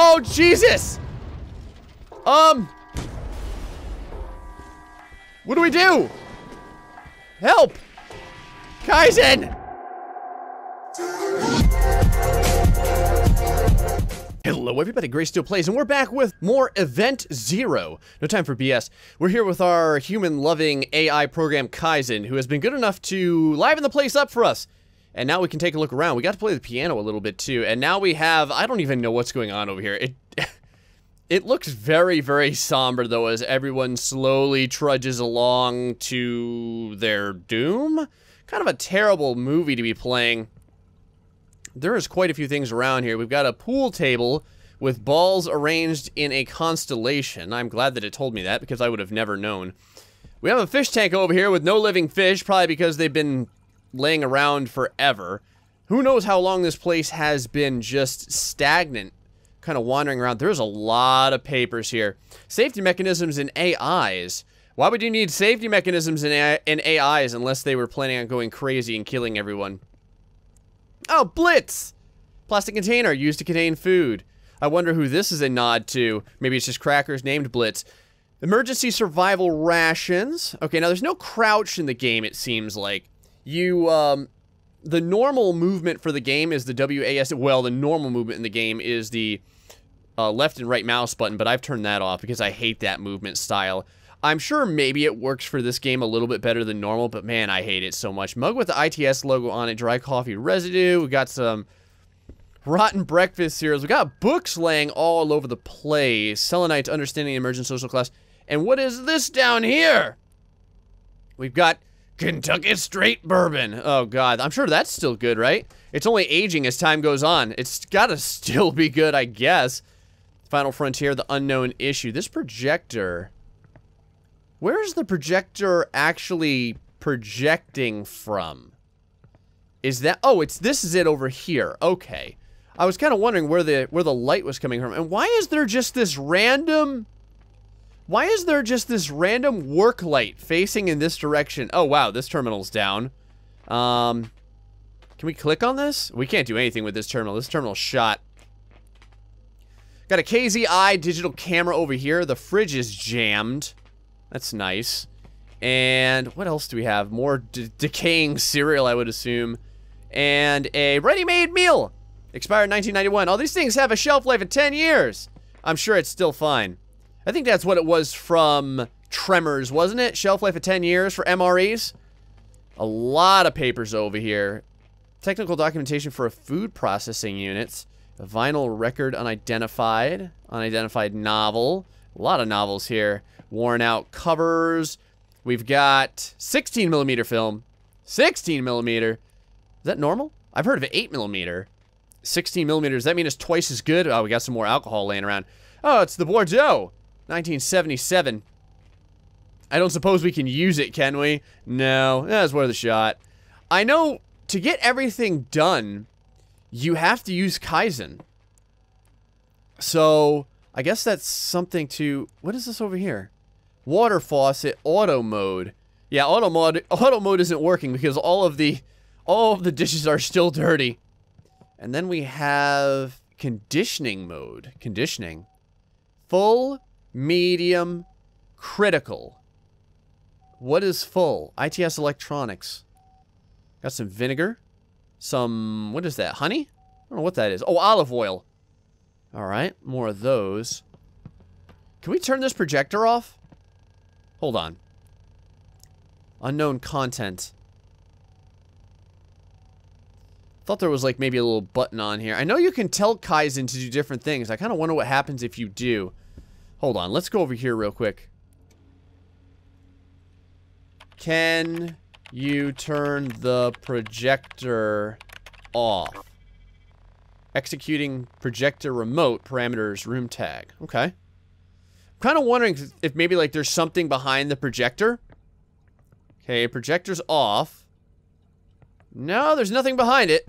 Oh, Jesus! Um... What do we do? Help! Kaizen! Hello everybody, Gray Still Plays, and we're back with more Event Zero. No time for BS. We're here with our human-loving AI program Kaizen, who has been good enough to liven the place up for us. And now we can take a look around. We got to play the piano a little bit too, and now we have, I don't even know what's going on over here. It, it looks very, very somber though as everyone slowly trudges along to their doom. Kind of a terrible movie to be playing there is quite a few things around here. We've got a pool table with balls arranged in a constellation. I'm glad that it told me that because I would have never known. We have a fish tank over here with no living fish, probably because they've been laying around forever. Who knows how long this place has been just stagnant, kind of wandering around. There's a lot of papers here. Safety mechanisms and AIs. Why would you need safety mechanisms and, in AIs unless they were planning on going crazy and killing everyone? Oh, Blitz! Plastic container used to contain food. I wonder who this is a nod to. Maybe it's just crackers named Blitz. Emergency survival rations. Okay, now there's no crouch in the game, it seems like. You, um, the normal movement for the game is the WAS. Well, the normal movement in the game is the uh, left and right mouse button, but I've turned that off because I hate that movement style. I'm sure maybe it works for this game a little bit better than normal, but man, I hate it so much. Mug with the ITS logo on it, dry coffee residue. We got some rotten breakfast cereals. We got books laying all over the place. Selenites understanding emergent social class. And what is this down here? We've got Kentucky straight bourbon. Oh god, I'm sure that's still good, right? It's only aging as time goes on. It's gotta still be good, I guess. Final Frontier, the unknown issue. This projector where is the projector actually projecting from? Is that... Oh, it's this is it over here. Okay. I was kind of wondering where the where the light was coming from. And why is there just this random... Why is there just this random work light facing in this direction? Oh, wow. This terminal's down. Um... Can we click on this? We can't do anything with this terminal. This terminal's shot. Got a KZI digital camera over here. The fridge is jammed. That's nice. And what else do we have? More decaying cereal, I would assume. And a ready-made meal. Expired 1991. All these things have a shelf life of 10 years. I'm sure it's still fine. I think that's what it was from Tremors, wasn't it? Shelf life of 10 years for MREs. A lot of papers over here. Technical documentation for a food processing unit. A vinyl record unidentified. Unidentified novel. A lot of novels here worn out covers. We've got 16 millimeter film. 16 millimeter. Is that normal? I've heard of 8 millimeter. 16 millimeters. That mean it's twice as good? Oh, we got some more alcohol laying around. Oh, it's the Bordeaux. 1977. I don't suppose we can use it, can we? No, that's worth a shot. I know to get everything done, you have to use Kaizen. So, I guess that's something to... What is this over here? water faucet auto mode. Yeah, auto mode auto mode isn't working because all of the all of the dishes are still dirty. And then we have conditioning mode. Conditioning. Full, medium, critical. What is full? ITS electronics. Got some vinegar. Some, what is that? Honey? I don't know what that is. Oh, olive oil. Alright, more of those. Can we turn this projector off? Hold on. Unknown content. Thought there was like maybe a little button on here. I know you can tell Kaizen to do different things. I kind of wonder what happens if you do. Hold on. Let's go over here real quick. Can you turn the projector off? Executing projector remote parameters room tag. Okay I'm kind of wondering if maybe like there's something behind the projector. Okay, projector's off. No, there's nothing behind it.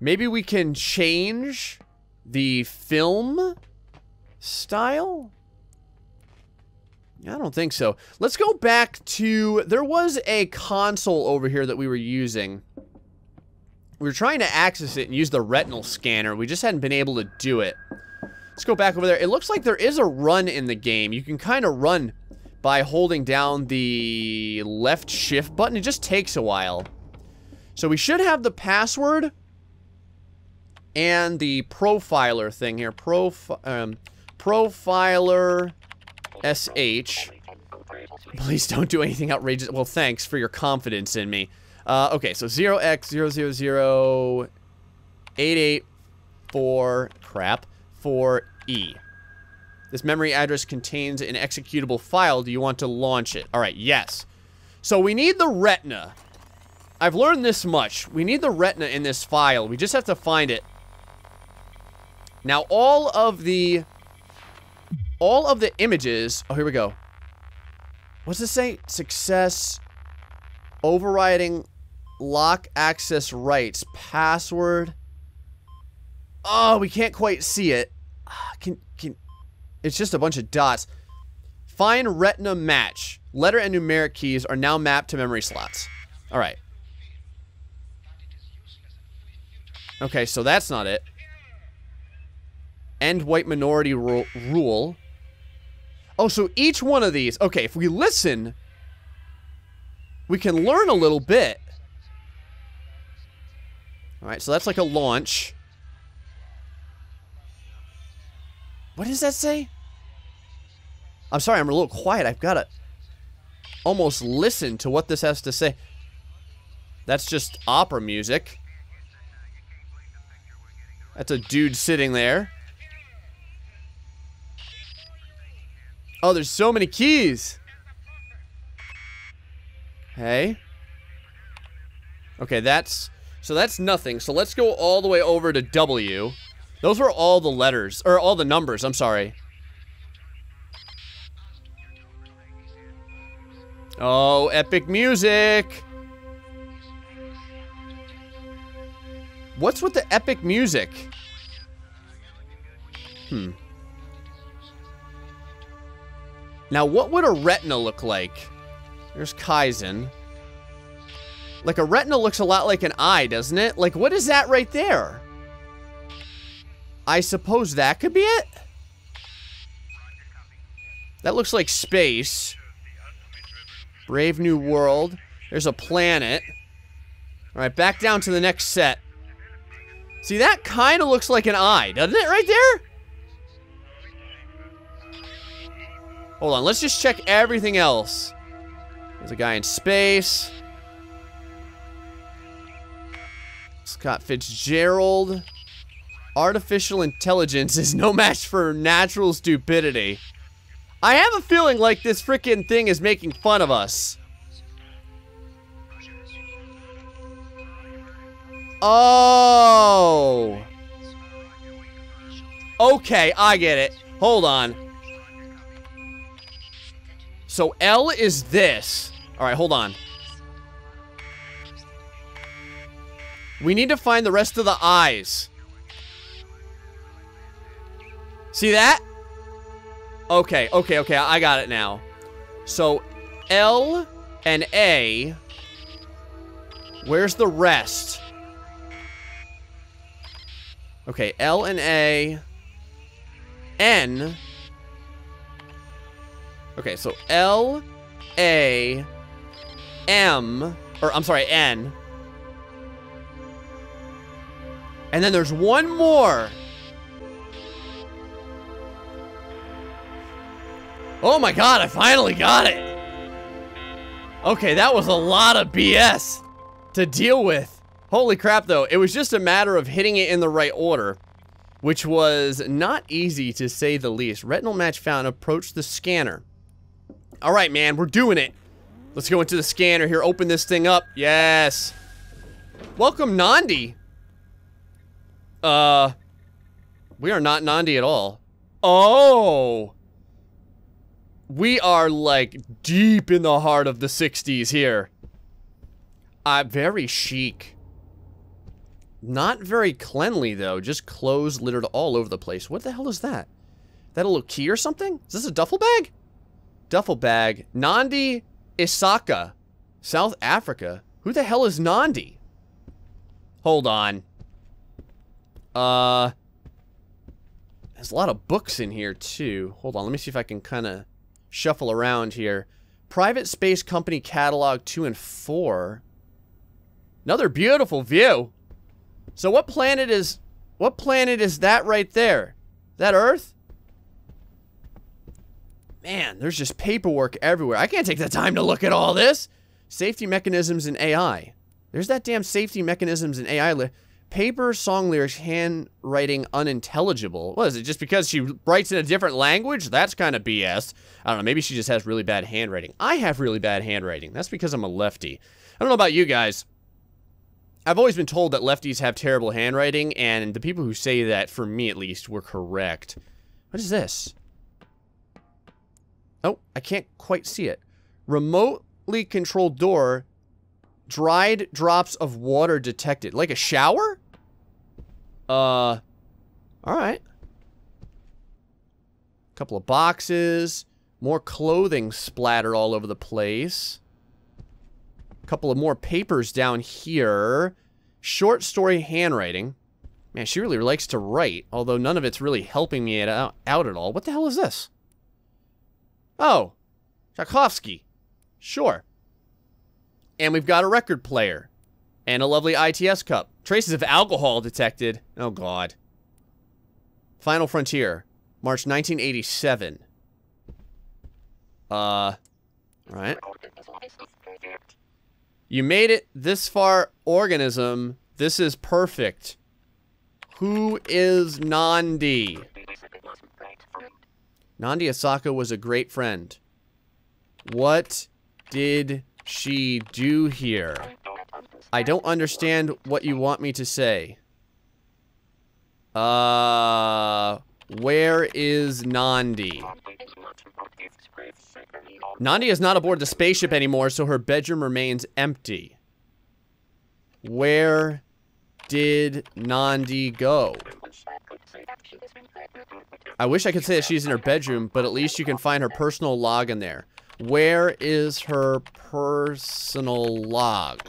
Maybe we can change the film style? I don't think so. Let's go back to... There was a console over here that we were using. We were trying to access it and use the retinal scanner. We just hadn't been able to do it. Let's go back over there. It looks like there is a run in the game. You can kind of run by holding down the left shift button. It just takes a while. So we should have the password and the profiler thing here. Profi um, profiler SH. Please don't do anything outrageous. Well, thanks for your confidence in me. Uh, okay, so 0x0008844 crap 4E. This memory address contains an executable file. Do you want to launch it? All right, yes. So we need the retina. I've learned this much. We need the retina in this file. We just have to find it. Now, all of the... All of the images... Oh, here we go. What's this say? Success. Overriding lock access rights. Password. Oh, we can't quite see it. Ah, can, can... It's just a bunch of dots. Find retina match. Letter and numeric keys are now mapped to memory slots. All right. Okay, so that's not it. End white minority ru rule. Oh, so each one of these... Okay, if we listen, we can learn a little bit. Alright, so that's like a launch. What does that say? I'm sorry, I'm a little quiet. I've got to almost listen to what this has to say. That's just opera music. That's a dude sitting there. Oh, there's so many keys. Hey. Okay, that's... So that's nothing. So let's go all the way over to W. Those were all the letters. Or all the numbers, I'm sorry. Oh, epic music. What's with the epic music? Hmm. Now, what would a retina look like? There's Kaizen. Like, a retina looks a lot like an eye, doesn't it? Like, what is that right there? I suppose that could be it? That looks like space. Brave New World. There's a planet. Alright, back down to the next set. See, that kind of looks like an eye, doesn't it, right there? Hold on, let's just check everything else. There's a guy in space. Scott Fitzgerald. Artificial intelligence is no match for natural stupidity. I have a feeling like this freaking thing is making fun of us. Oh. Okay, I get it. Hold on. So L is this. All right, hold on. We need to find the rest of the eyes. See that? Okay, okay, okay, I got it now. So, L and A. Where's the rest? Okay, L and A. N. Okay, so L, A, M, or I'm sorry, N. And then there's one more. Oh my god, I finally got it. Okay, that was a lot of BS to deal with. Holy crap, though. It was just a matter of hitting it in the right order, which was not easy to say the least. Retinal match found. approached the scanner. All right, man, we're doing it. Let's go into the scanner here. Open this thing up. Yes. Welcome, Nandi. Uh, we are not Nandi at all. Oh. We are, like, deep in the heart of the 60s here. Uh, very chic. Not very cleanly, though. Just clothes littered all over the place. What the hell is that? That a little key or something? Is this a duffel bag? Duffel bag. Nandi Isaka, South Africa. Who the hell is Nandi? Hold on. Uh, there's a lot of books in here, too. Hold on, let me see if I can kind of shuffle around here. Private Space Company Catalog 2 and 4. Another beautiful view. So what planet is... What planet is that right there? That Earth? Man, there's just paperwork everywhere. I can't take the time to look at all this. Safety mechanisms in AI. There's that damn safety mechanisms in AI. Paper song lyrics, handwriting unintelligible. What is it, just because she writes in a different language? That's kind of BS. I don't know, maybe she just has really bad handwriting. I have really bad handwriting. That's because I'm a lefty. I don't know about you guys. I've always been told that lefties have terrible handwriting, and the people who say that, for me at least, were correct. What is this? Oh, I can't quite see it. Remotely controlled door Dried drops of water detected. Like a shower? Uh, alright. Couple of boxes. More clothing splattered all over the place. Couple of more papers down here. Short story handwriting. Man, she really likes to write, although none of it's really helping me out, out at all. What the hell is this? Oh, Tchaikovsky. Sure. And we've got a record player. And a lovely ITS cup. Traces of alcohol detected. Oh, God. Final Frontier. March 1987. Uh, alright. You made it this far, organism. This is perfect. Who is Nandi? Nandi Asaka was a great friend. What did she do here? I don't understand what you want me to say. Uh, where is Nandi? Nandi is not aboard the spaceship anymore, so her bedroom remains empty. Where did Nandi go? I wish I could say that she's in her bedroom, but at least you can find her personal log in there. Where is her personal log?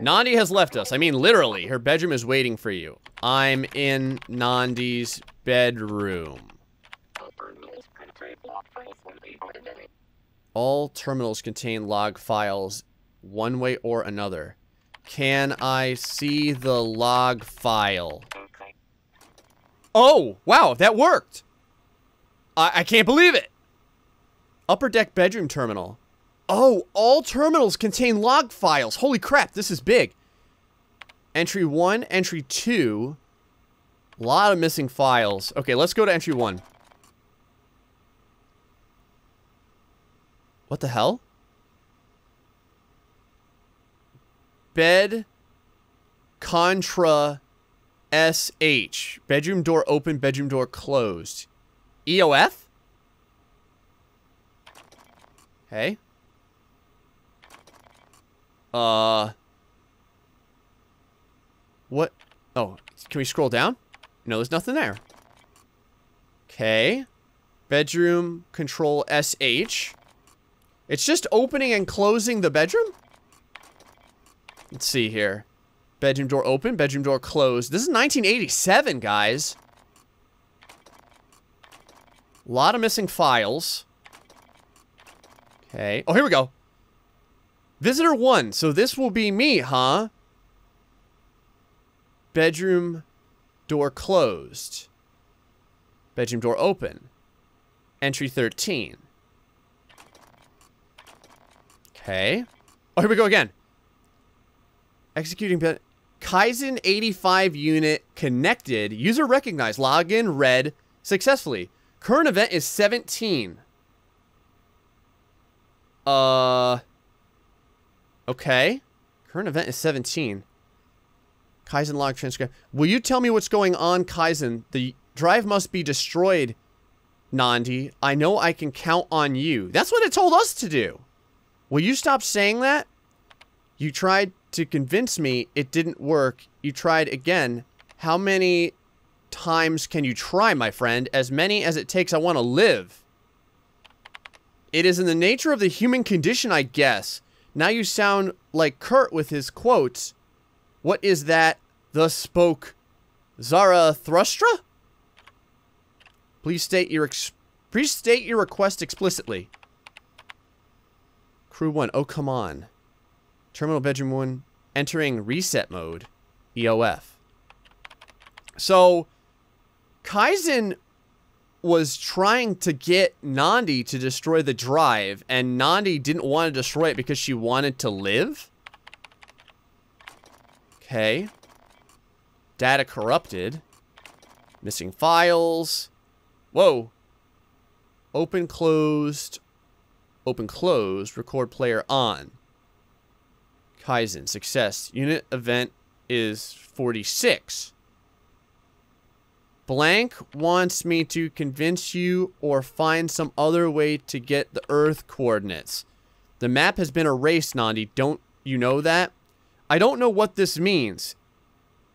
Nandi has left us. I mean, literally, her bedroom is waiting for you. I'm in Nandi's bedroom. All terminals contain log files, one way or another. Can I see the log file? Oh, wow, that worked. I, I can't believe it. Upper deck bedroom terminal. Oh, all terminals contain log files. Holy crap, this is big. Entry 1, entry 2. A lot of missing files. Okay, let's go to entry 1. What the hell? Bed contra SH. Bedroom door open, bedroom door closed. EOF? Hey? Uh... What? Oh, can we scroll down? No, there's nothing there. Okay. Bedroom control SH. It's just opening and closing the bedroom? Let's see here. Bedroom door open, bedroom door closed. This is 1987, guys. A lot of missing files. Okay. Oh, here we go. Visitor one. So this will be me, huh? Bedroom door closed. Bedroom door open. Entry 13. Okay. Oh, here we go again. Executing bed. Kaizen 85 unit connected. User recognized. Login read successfully. Current event is 17. Uh. Okay. Current event is 17. Kaizen log transcript. Will you tell me what's going on, Kaizen? The drive must be destroyed, Nandi. I know I can count on you. That's what it told us to do. Will you stop saying that? You tried to convince me it didn't work. You tried again. How many times can you try, my friend? As many as it takes. I want to live. It is in the nature of the human condition, I guess. Now you sound like Kurt with his quotes. What is that? Thus spoke Zarathustra? Please state your ex please state your request explicitly. Crew 1, oh come on. Terminal bedroom 1, entering reset mode. EOF. So, Kaizen was trying to get Nandi to destroy the drive, and Nandi didn't want to destroy it because she wanted to live? Okay. Data corrupted. Missing files. Whoa. Open, closed. Open, closed. Record player on. Kaizen. Success. Unit event is 46. Blank wants me to convince you or find some other way to get the Earth coordinates. The map has been erased, Nandi. Don't you know that? I don't know what this means.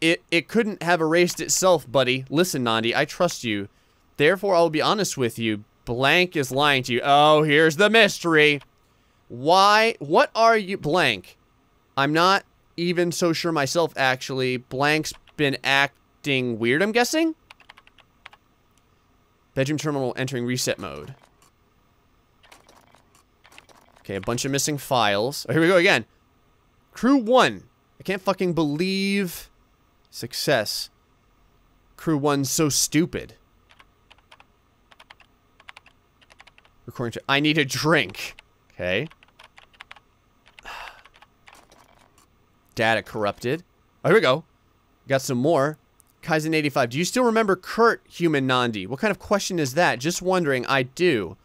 It, it couldn't have erased itself, buddy. Listen, Nandi, I trust you. Therefore, I'll be honest with you. Blank is lying to you. Oh, here's the mystery. Why? What are you? Blank. I'm not even so sure myself, actually. Blank's been acting weird, I'm guessing? Bedroom terminal entering reset mode. Okay, a bunch of missing files. Oh, here we go again. Crew 1. I can't fucking believe... Success. Crew 1's so stupid. Recording to... I need a drink. Okay. Data corrupted. Oh, here we go. Got some more. Kaizen 85. Do you still remember Kurt, Human Nandi? What kind of question is that? Just wondering. I do.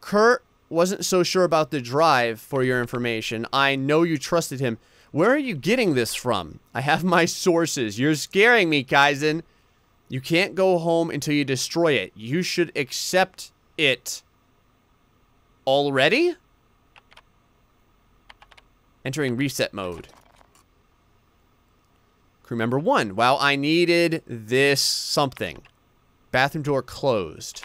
Kurt wasn't so sure about the drive for your information. I know you trusted him. Where are you getting this from? I have my sources. You're scaring me, Kaizen. You can't go home until you destroy it. You should accept it. Already? Entering reset mode. Crew member one. Well, I needed this something. Bathroom door closed.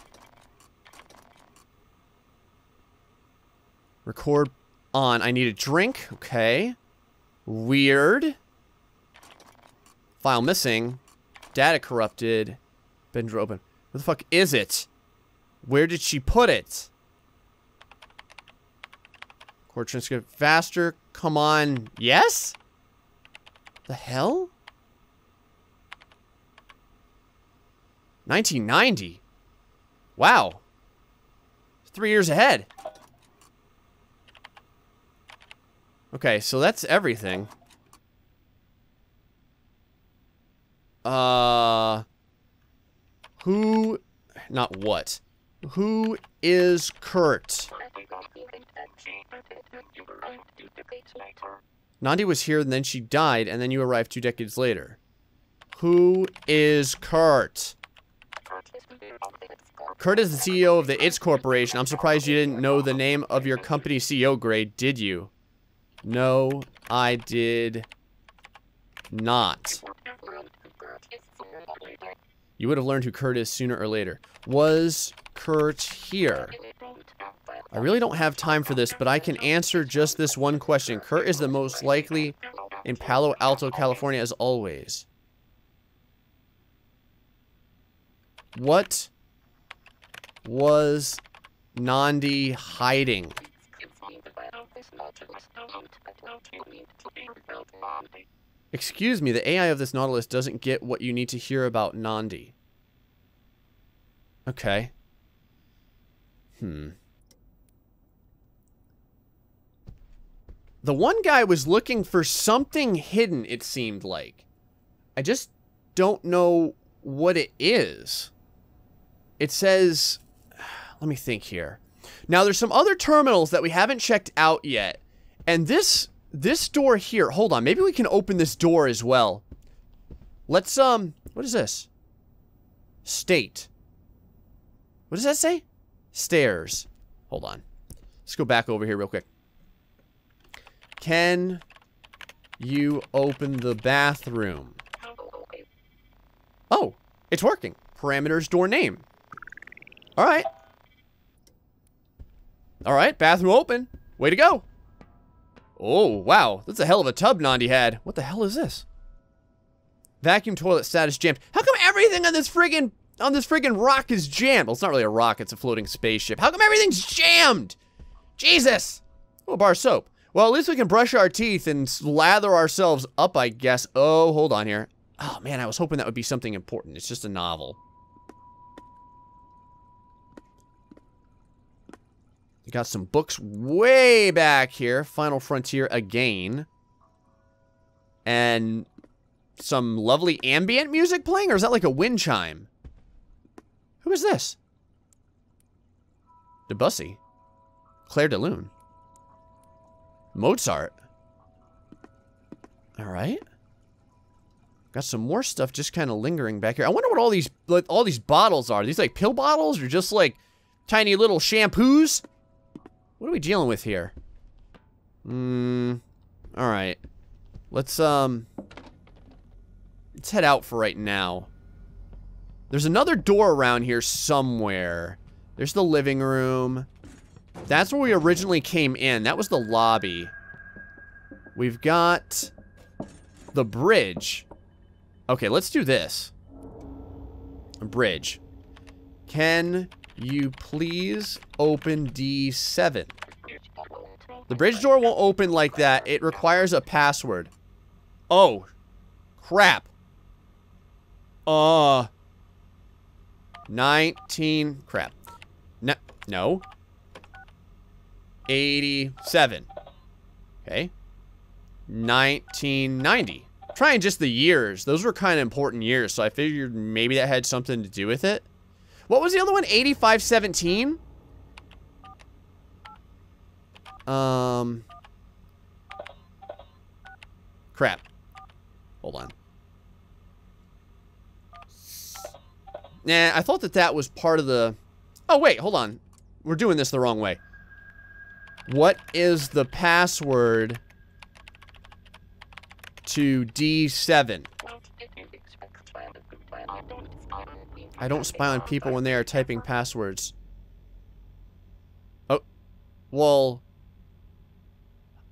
Record on. I need a drink. Okay. Weird. File missing. Data corrupted. Bender open. Where the fuck is it? Where did she put it? Core transcript faster. Come on. Yes? The hell? 1990. Wow. Three years ahead. Okay, so that's everything. Uh... Who... Not what. Who is Kurt? Nandi was here and then she died and then you arrived two decades later. Who is Kurt? Kurt is the CEO of the ITS Corporation. I'm surprised you didn't know the name of your company CEO grade, did you? No, I did not. You would have learned who Kurt is sooner or later. Was Kurt here? I really don't have time for this, but I can answer just this one question. Kurt is the most likely in Palo Alto, California, as always. What was Nandi hiding? Excuse me, the AI of this Nautilus doesn't get what you need to hear about Nandi. Okay. Hmm. The one guy was looking for something hidden, it seemed like. I just don't know what it is. It says... Let me think here. Now, there's some other terminals that we haven't checked out yet. And this this door here, hold on, maybe we can open this door as well. Let's, um, what is this? State. What does that say? Stairs. Hold on. Let's go back over here real quick. Can you open the bathroom? Oh, it's working. Parameters door name. Alright. Alright, bathroom open. Way to go. Oh, wow. That's a hell of a tub Nandi had. What the hell is this? Vacuum toilet status jammed. How come everything on this friggin' on this friggin' rock is jammed? Well, it's not really a rock, it's a floating spaceship. How come everything's jammed? Jesus! Oh, a bar of soap. Well, at least we can brush our teeth and lather ourselves up, I guess. Oh, hold on here. Oh, man, I was hoping that would be something important. It's just a novel. Got some books way back here. Final Frontier again. And some lovely ambient music playing? Or is that like a wind chime? Who is this? Debussy. Clair de Lune. Mozart. Alright. Got some more stuff just kind of lingering back here. I wonder what all these like, all these bottles are. Are these like pill bottles or just like tiny little shampoos? What are we dealing with here? Hmm. Alright. Let's, um... Let's head out for right now. There's another door around here somewhere. There's the living room. That's where we originally came in. That was the lobby. We've got the bridge. Okay, let's do this. A bridge. Can you please open D7? The bridge door won't open like that. It requires a password. Oh. Crap. Uh. 19. Crap. No. No. 87. Okay. 1990. Trying just the years. Those were kind of important years, so I figured maybe that had something to do with it. What was the other one? 8517? Um. Crap. Hold on. Nah, I thought that that was part of the... Oh, wait, hold on. We're doing this the wrong way. What is the password to D7? I don't spy on people when they are typing passwords. Oh. Well.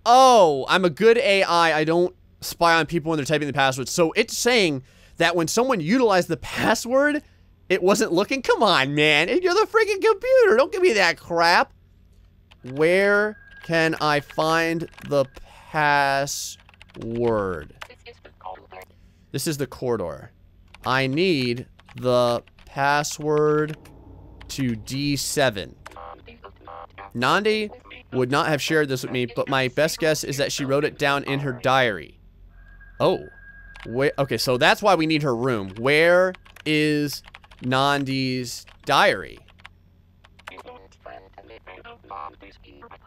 Oh, I'm a good AI. I don't spy on people when they're typing the passwords. So it's saying that when someone utilized the password, it wasn't looking. Come on, man. You're the freaking computer. Don't give me that crap. Where can I find the password? This is the corridor. I need the password to D7. Nandi would not have shared this with me, but my best guess is that she wrote it down in her diary. Oh. Wait, okay, so that's why we need her room. Where is Nandi's diary?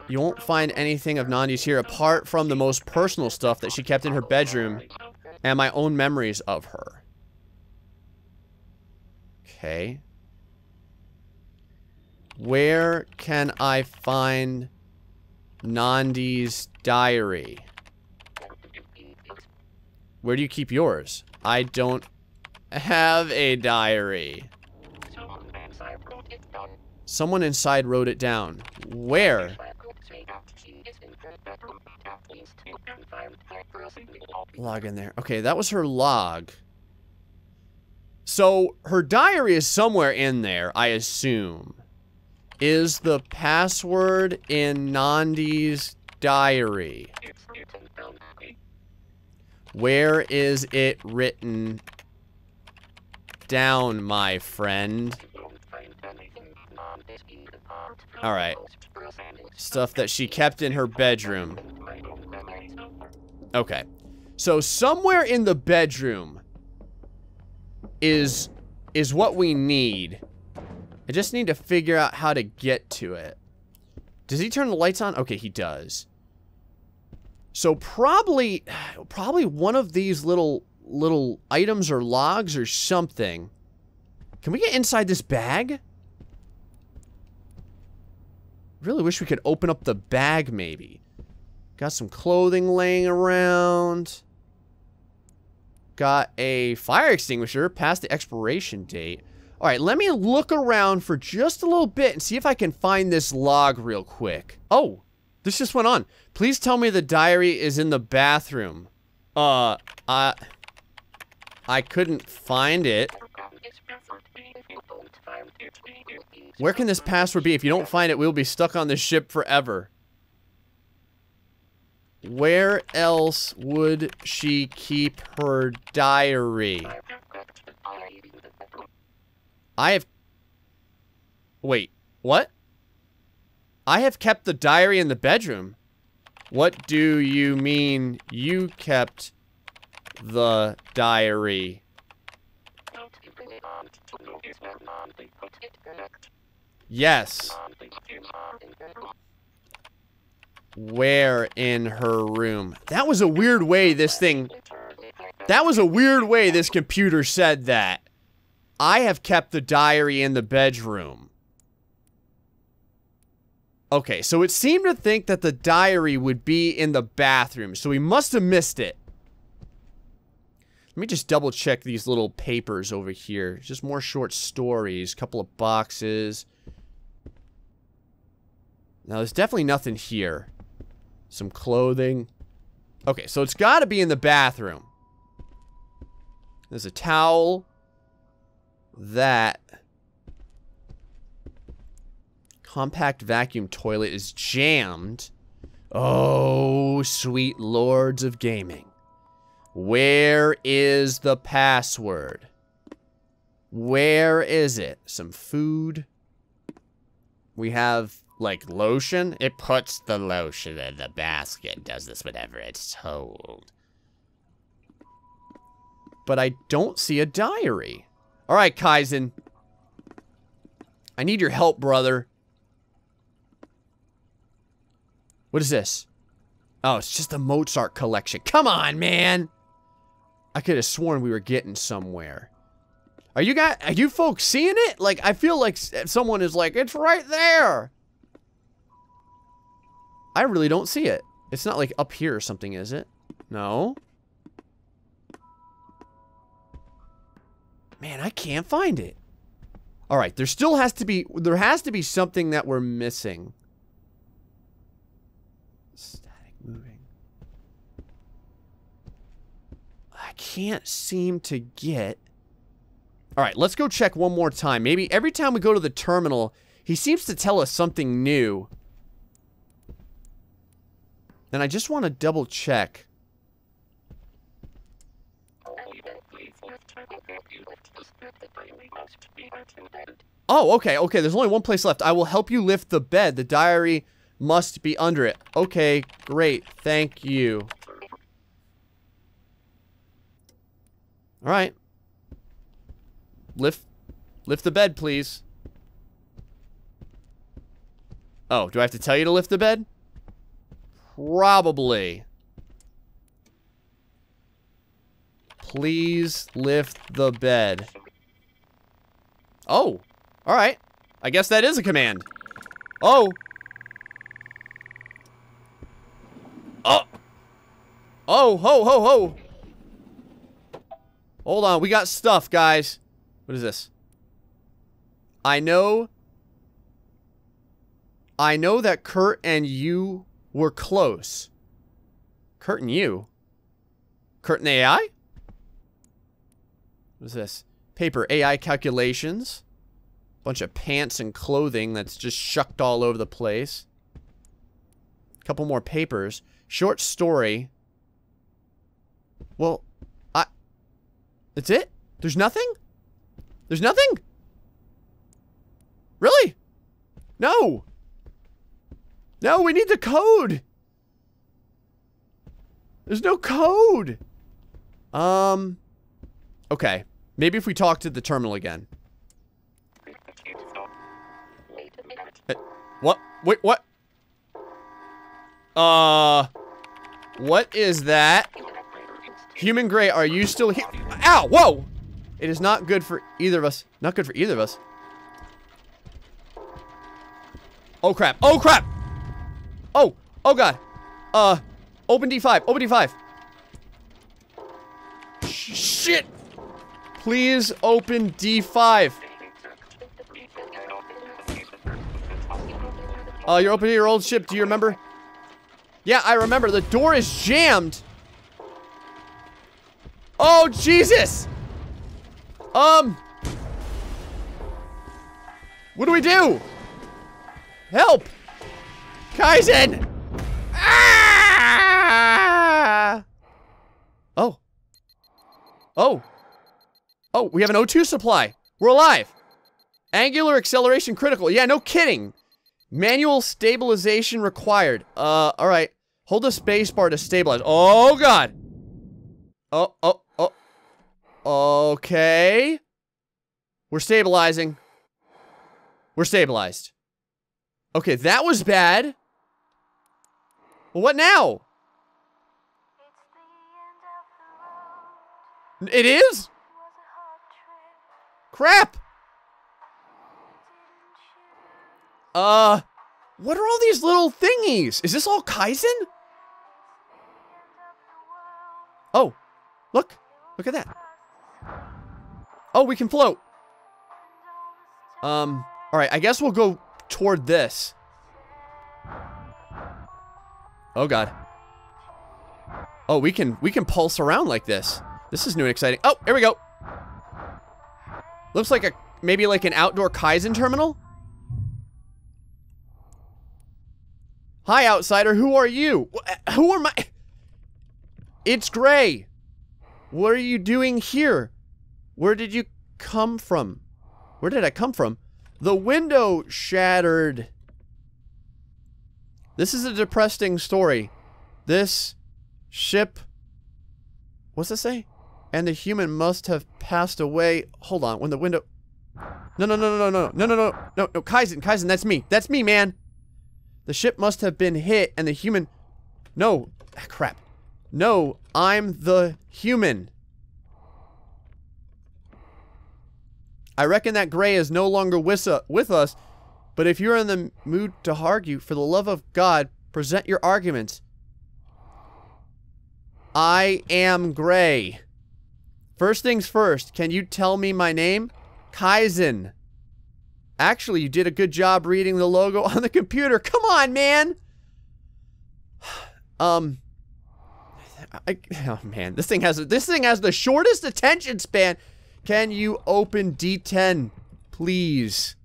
You won't find anything of Nandi's here apart from the most personal stuff that she kept in her bedroom and my own memories of her. Okay. Where can I find Nandi's diary? Where do you keep yours? I don't have a diary. Someone inside wrote it down. Where? Log in there. Okay, that was her log. So her diary is somewhere in there, I assume. Is the password in Nandi's diary? Where is it written down, my friend? Alright. Stuff that she kept in her bedroom. Okay. So somewhere in the bedroom, is is what we need. I just need to figure out how to get to it. Does he turn the lights on? Okay, he does. So probably probably one of these little little items or logs or something. Can we get inside this bag? Really wish we could open up the bag maybe. Got some clothing laying around. Got a fire extinguisher past the expiration date. All right, let me look around for just a little bit and see if I can find this log real quick. Oh, this just went on. Please tell me the diary is in the bathroom. Uh, I, I couldn't find it. Where can this password be? If you don't find it, we'll be stuck on this ship forever. Where else would she keep her diary? I have... Wait, what? I have kept the diary in the bedroom. What do you mean you kept the diary? Yes. Where in her room? That was a weird way this thing... That was a weird way this computer said that. I have kept the diary in the bedroom. Okay, so it seemed to think that the diary would be in the bathroom, so we must have missed it. Let me just double check these little papers over here. Just more short stories, couple of boxes. Now, there's definitely nothing here. Some clothing. Okay, so it's got to be in the bathroom. There's a towel. That. Compact vacuum toilet is jammed. Oh, sweet lords of gaming. Where is the password? Where is it? Some food. We have like lotion. It puts the lotion in the basket. Does this whenever it's told. But I don't see a diary. All right, Kaizen. I need your help, brother. What is this? Oh, it's just a Mozart collection. Come on, man. I could have sworn we were getting somewhere. Are you guys, are you folks seeing it? Like, I feel like someone is like, it's right there. I really don't see it. It's not like up here or something, is it? No. Man, I can't find it. All right, there still has to be, there has to be something that we're missing. Static moving. I can't seem to get... All right, let's go check one more time. Maybe every time we go to the terminal, he seems to tell us something new. And I just want to double check. Oh, okay, okay. There's only one place left. I will help you lift the bed. The diary must be under it. Okay, great. Thank you. Alright. Lift, lift the bed, please. Oh, do I have to tell you to lift the bed? Probably. Please lift the bed. Oh. Alright. I guess that is a command. Oh. Oh. Oh, ho, ho, ho. Hold on. We got stuff, guys. What is this? I know... I know that Kurt and you were close. Curtain you? The AI? What is this? Paper AI calculations. Bunch of pants and clothing that's just shucked all over the place. Couple more papers. Short story. Well, I... That's it? There's nothing? There's nothing? Really? No! No, we need the code! There's no code! Um... Okay. Maybe if we talk to the terminal again. Uh, what? Wait, what? Uh... What is that? Human Gray, are you still here? Ow! Whoa! It is not good for either of us. Not good for either of us. Oh crap. Oh crap! Oh! Oh god! Uh, open D5. Open D5. Sh shit! Please open D5. Uh, you're opening your old ship. Do you remember? Yeah, I remember. The door is jammed. Oh, Jesus! Um. What do we do? Help! Kaizen! Ah! Oh. Oh. Oh, we have an O2 supply. We're alive. Angular acceleration critical. Yeah, no kidding. Manual stabilization required. Uh, alright. Hold the spacebar to stabilize. Oh, God. Oh, oh, oh. Okay. We're stabilizing. We're stabilized. Okay, that was bad. Well, what now? It is? Crap! Uh, what are all these little thingies? Is this all Kaizen? Oh, look. Look at that. Oh, we can float. Um, alright, I guess we'll go toward this. Oh god. Oh, we can we can pulse around like this. This is new and exciting. Oh, here we go. Looks like a maybe like an outdoor Kaizen terminal. Hi, outsider. Who are you? Uh, who are my? It's Gray. What are you doing here? Where did you come from? Where did I come from? The window shattered. This is a depressing story. This ship. What's this say? And the human must have passed away. Hold on. When the window. No, no, no, no, no, no, no, no, no, no. Kaizen, Kaizen, that's me. That's me, man. The ship must have been hit and the human... No. Ah, crap. No, I'm the human. I reckon that Gray is no longer uh, with us, but if you're in the mood to argue, for the love of God, present your arguments. I am Gray. First things first, can you tell me my name? Kaizen. Actually, you did a good job reading the logo on the computer. Come on, man. Um, I, oh man, this thing has this thing has the shortest attention span. Can you open D10, please?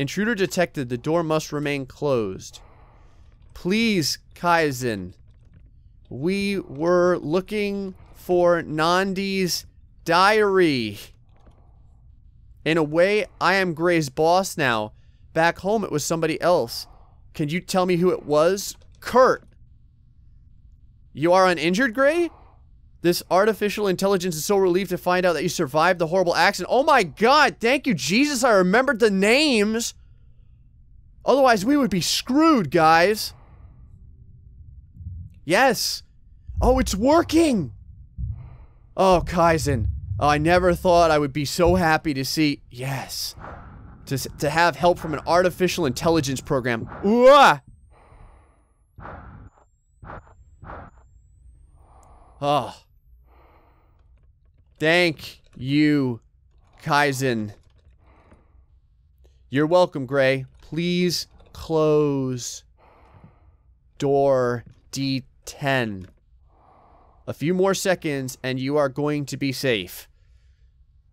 Intruder detected. The door must remain closed. Please, Kaizen. We were looking for Nandi's diary. In a way, I am Gray's boss now. Back home, it was somebody else. Can you tell me who it was? Kurt. You are uninjured, Gray? This artificial intelligence is so relieved to find out that you survived the horrible accident. Oh my god, thank you, Jesus, I remembered the names. Otherwise, we would be screwed, guys. Yes. Oh, it's working. Oh, Kaizen. Oh, I never thought I would be so happy to see, yes, to, to have help from an artificial intelligence program. Ooh, ah. Oh. Thank you, Kaizen. You're welcome, Gray. Please close door D10. A few more seconds and you are going to be safe.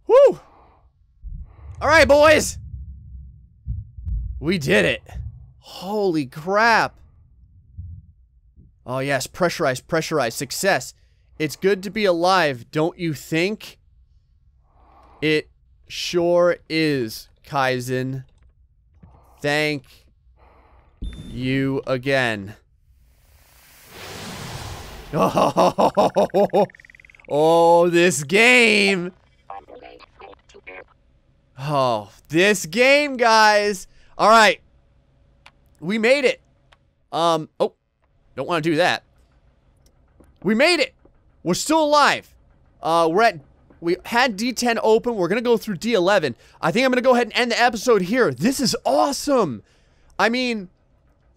Woo! Alright, boys! We did it. Holy crap. Oh, yes. Pressurized, pressurized. Success. It's good to be alive, don't you think? It sure is, Kaizen. Thank you again. Oh, oh, this game. Oh, this game, guys. All right. We made it. Um, oh, don't want to do that. We made it. We're still alive. Uh, we're at, we had D10 open. We're going to go through D11. I think I'm going to go ahead and end the episode here. This is awesome. I mean,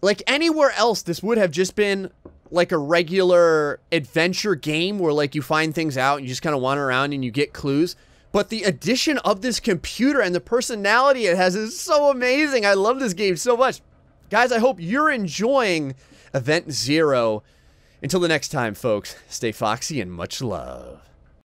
like anywhere else, this would have just been like a regular adventure game where like you find things out and you just kind of wander around and you get clues. But the addition of this computer and the personality it has is so amazing. I love this game so much. Guys, I hope you're enjoying Event Zero. Until the next time, folks, stay foxy and much love.